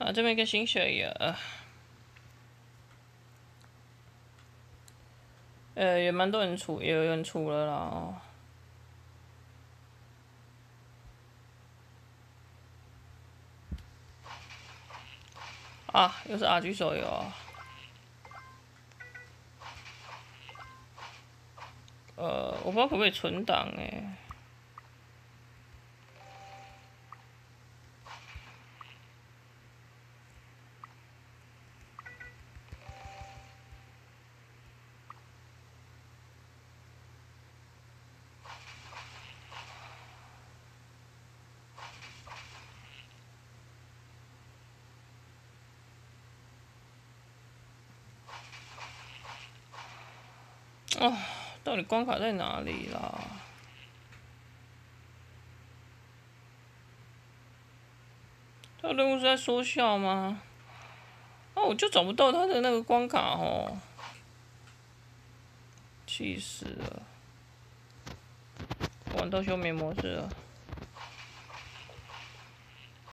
啊，这边一个新血液，呃，也蛮多人出，也有人出了啦。啊，又是阿 G 手游啊！呃，我不知道可不可以存档哎。啊，到底关卡在哪里啦？他任务是在说笑吗？啊，我就找不到他的那个关卡哦，气死了！玩到休眠模式了。